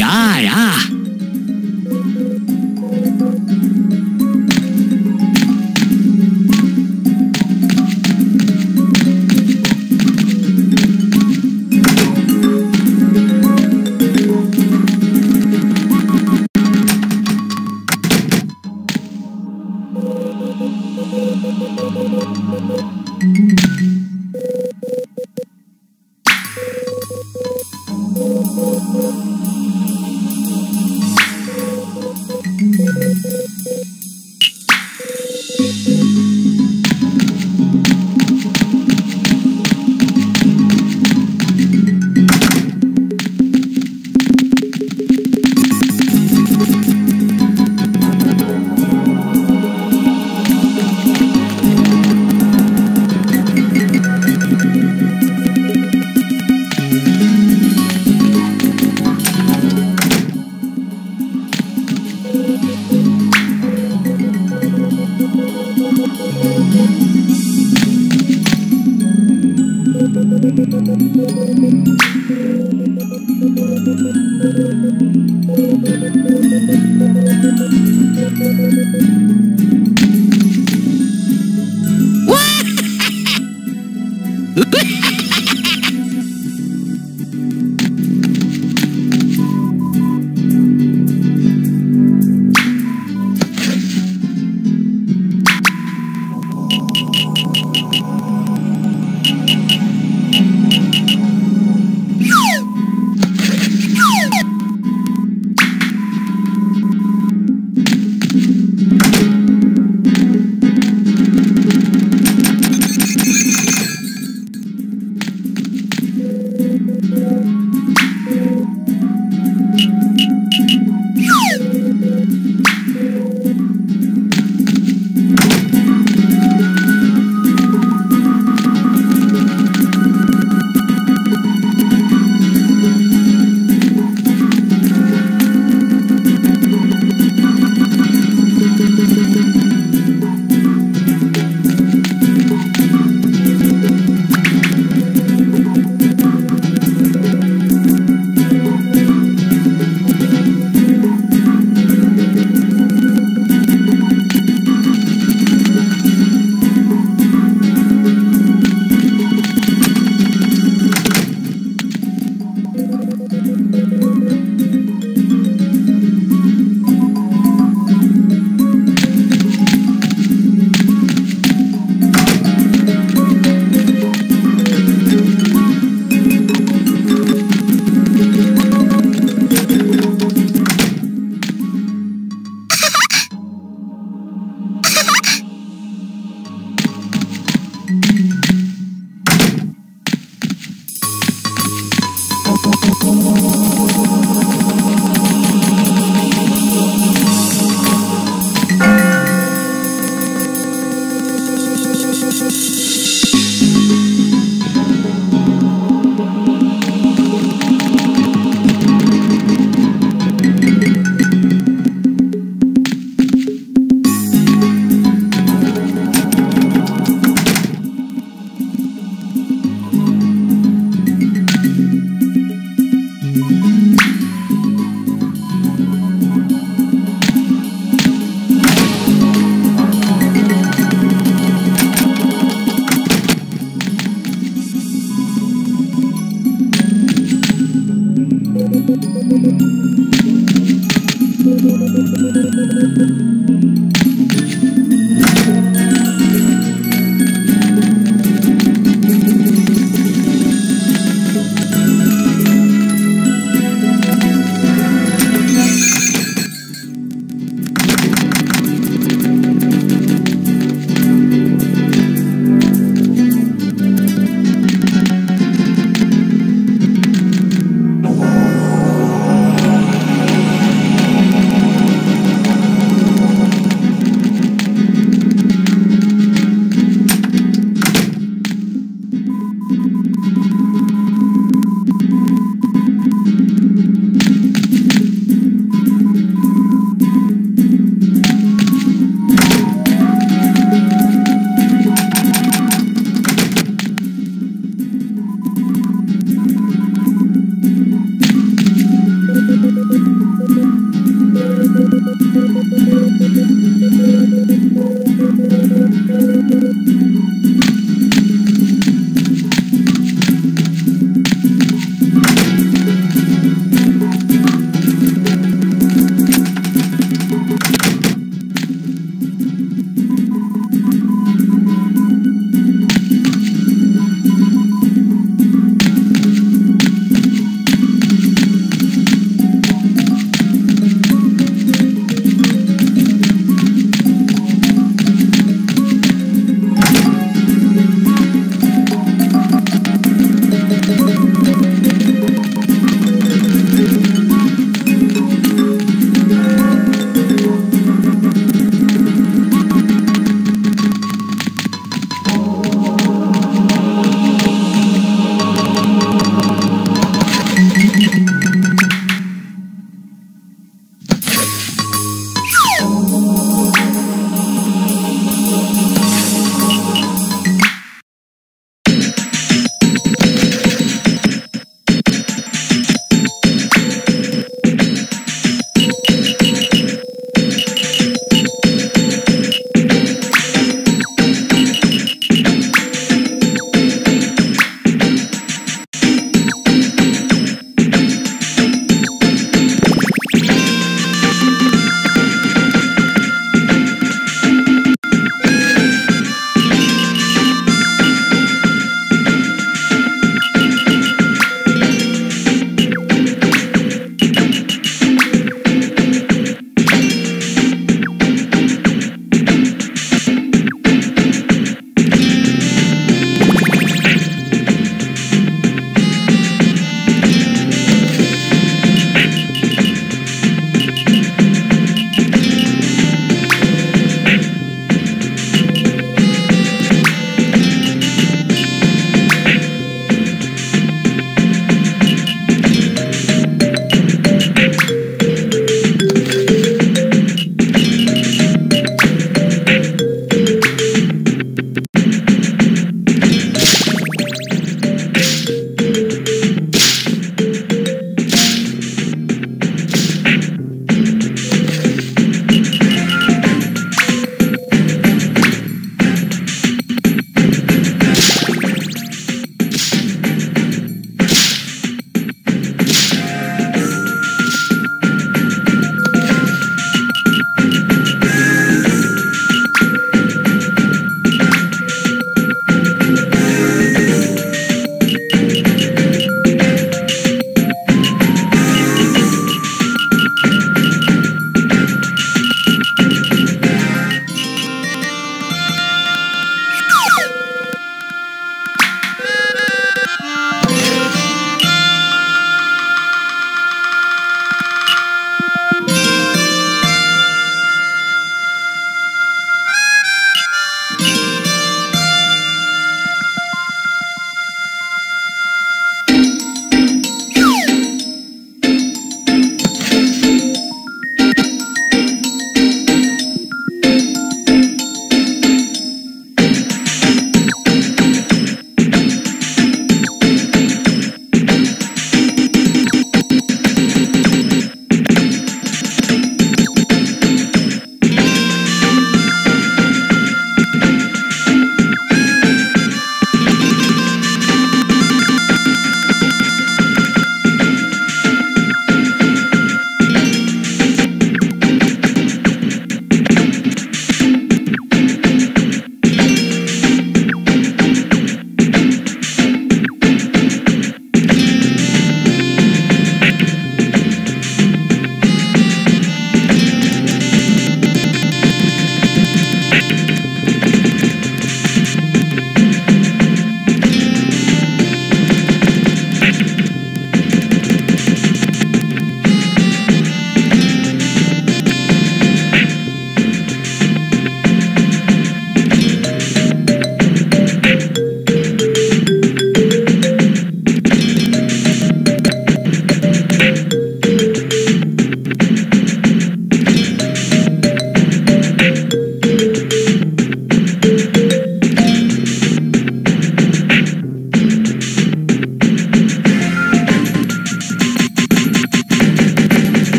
Ja, ja.